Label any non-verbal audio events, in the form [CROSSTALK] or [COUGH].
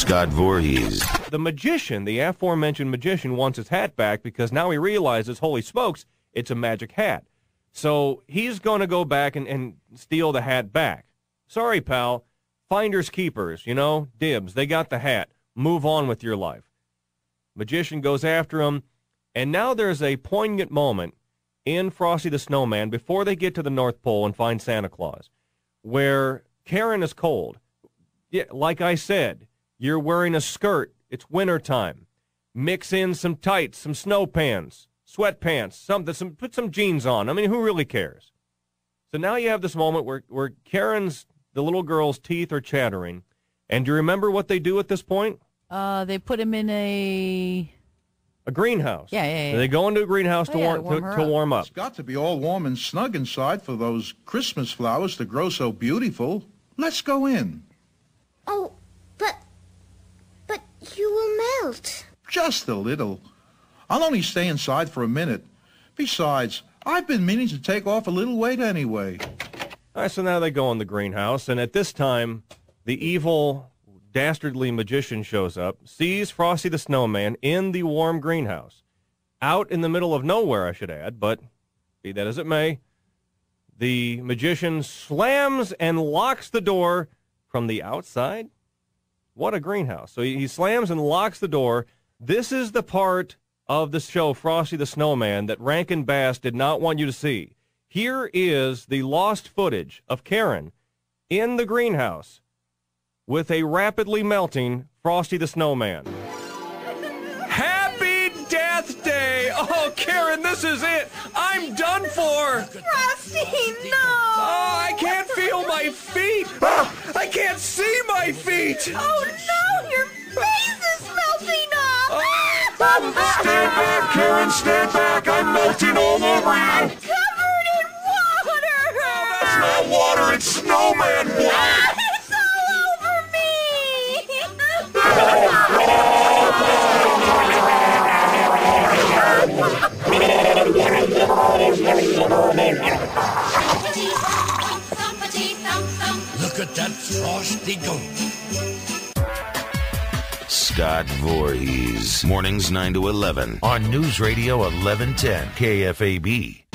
Scott Voorhees. The magician, the aforementioned magician, wants his hat back because now he realizes, holy smokes, it's a magic hat. So he's going to go back and, and steal the hat back. Sorry, pal. Finders keepers, you know, dibs. They got the hat. Move on with your life. Magician goes after him, and now there's a poignant moment in Frosty the Snowman before they get to the North Pole and find Santa Claus, where Karen is cold. Yeah, like I said, you're wearing a skirt. It's wintertime. Mix in some tights, some snow pants, sweatpants, something, some, put some jeans on. I mean, who really cares? So now you have this moment where, where Karen's, the little girl's teeth are chattering. And do you remember what they do at this point? Uh, they put him in a A greenhouse. Yeah, yeah, yeah. They go into a greenhouse Oh, to, yeah, warm, to warm to, to up. warm up. It's got to be all warm and snug inside for those Christmas flowers to grow so beautiful. Let's go in. Oh, but. But you will. Just a little. I'll only stay inside for a minute. Besides, I've been meaning to take off a little weight anyway. All right, so now they go in the greenhouse, and at this time, the evil, dastardly magician shows up, sees Frosty the Snowman in the warm greenhouse, out in the middle of nowhere, I should add, but be that as it may, the magician slams and locks the door from the outside. What a greenhouse. So he, he slams and locks the door. This is the part of the show, Frosty the Snowman, that Rankin Bass did not want you to see. Here is the lost footage of Karen in the greenhouse with a rapidly melting Frosty the Snowman. Happy Death Day! Oh, Karen, this is it! I'm done for! Frosty, no! Oh, I can't feel my feet! Ah! Feet! Oh no, your face is melting off! Stand back, Karen, stand back. I'm melting all over you. Covered in water! It's not water, it's snowman water. [LAUGHS] Scott Voorhees. Mornings 9 to 11 on News Radio 1110 KFAB.